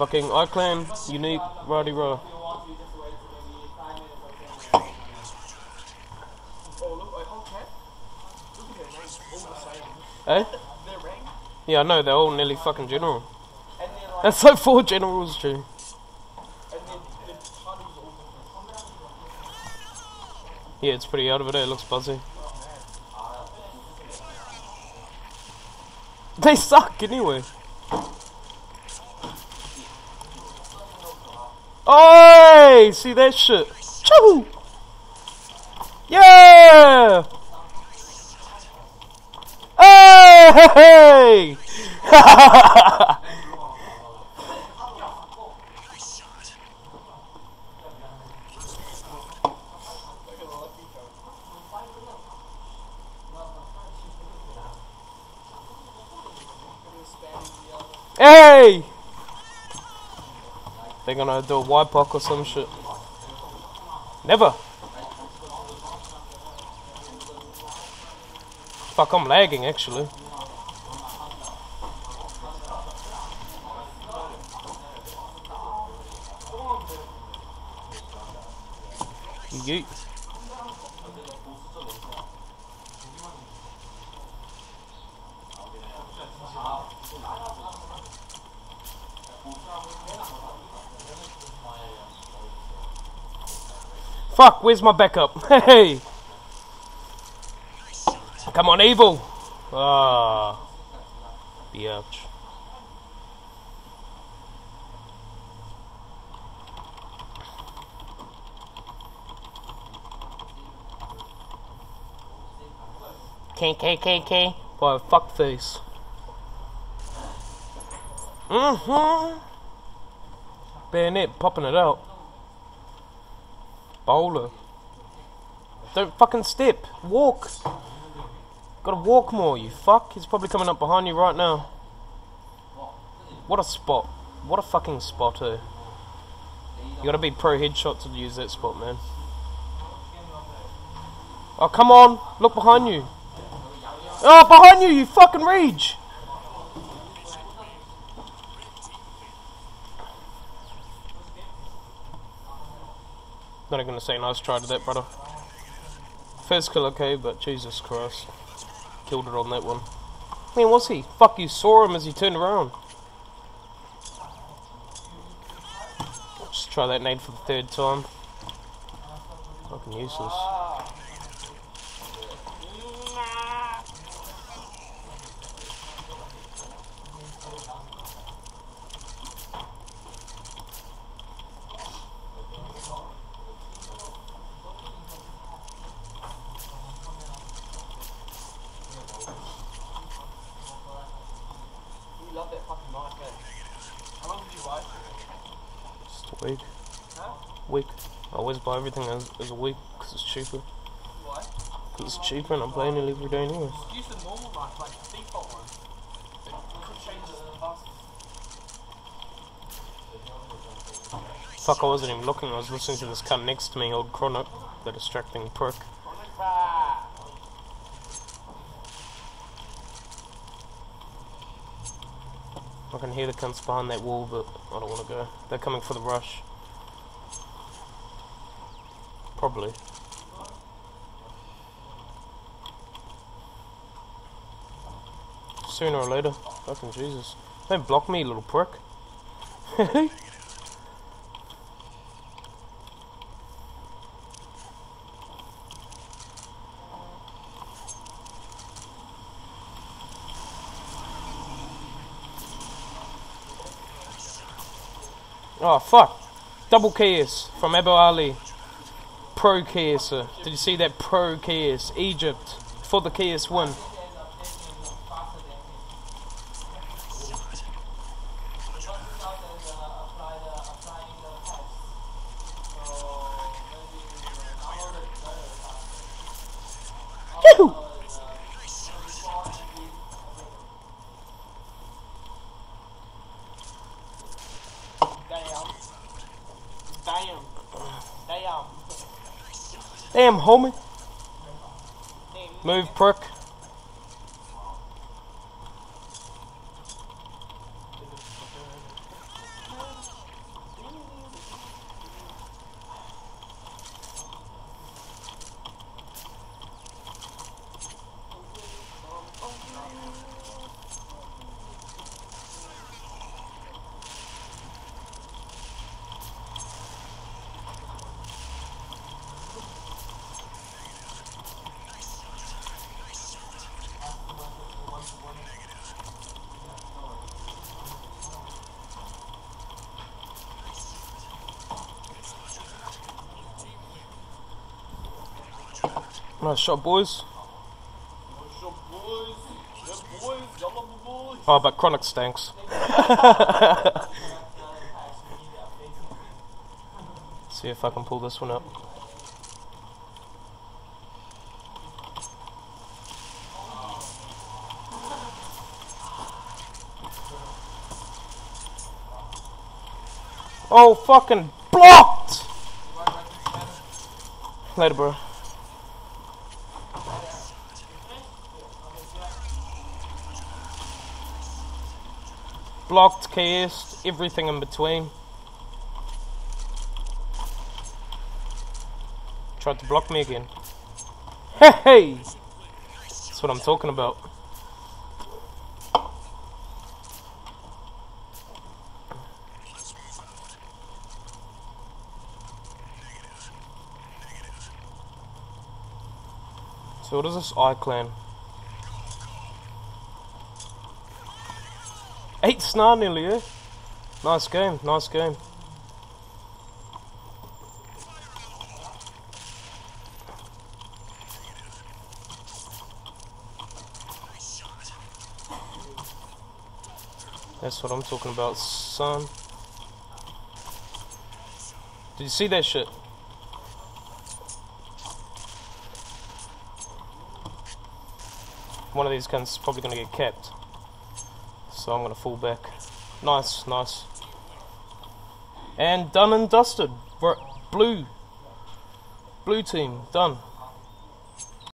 Fucking iClan, unique, Roddy Raw. Eh? Yeah, I know, they're all nearly fucking general. That's like four generals, true. Yeah, it's pretty out of it, eh? it looks buzzy. They suck anyway. Oi! See that shit? Choo! Yeah! Hey! hey! They're gonna do a wipe or some shit. Never. Fuck, I'm lagging actually. Yeet. Fuck, where's my backup? Hey! Come on, evil! Ah. Biatch. KKKK. Boy, fuckface. Mm-hmm. Bayonet popping it out. Bowler. Don't fucking step. Walk. Gotta walk more, you fuck. He's probably coming up behind you right now. What a spot. What a fucking spot, eh? You gotta be pro headshot to use that spot, man. Oh, come on. Look behind you. Oh, behind you, you fucking rage. Not even gonna say nice try to that, brother. First kill okay, but Jesus Christ. Killed it on that one. I mean, was he? Fuck, you saw him as he turned around. Just try that nade for the third time. Fucking useless. You love that fucking mic, eh? How long did you buy? Week. Huh? Week. I always buy everything as, as a week because it's cheaper. Why? Because it's cheaper and I'm playing it every day anyway. Use the normal mic, like the default one. It could change the fastest. Fuck, I wasn't even looking. I was listening to this cunt next to me, old Chronic, the distracting prick. I can hear the cunts behind that wall, but I don't want to go. They're coming for the rush. Probably. Sooner or later. Fucking Jesus. Don't block me, little prick. Oh fuck! Double KS from Abu Ali. Pro KS. uh, Did you see that pro KS? Egypt for the KS win. Damn, homie. Move, prick. Nice shot, boys. What's up, boys? Yeah, boys. Boys. Oh, but Chronic stinks. See if I can pull this one up. Oh, fucking blocked! Later, bro. Blocked, KS, everything in between. Tried to block me again. Hey, hey! That's what I'm talking about. So what is this I Eight snar nearly, eh? Nice game, nice game. That's what I'm talking about, son. Did you see that shit? One of these guns is probably gonna get capped. So I'm gonna fall back. Nice, nice. And done and dusted. Blue. Blue team, done.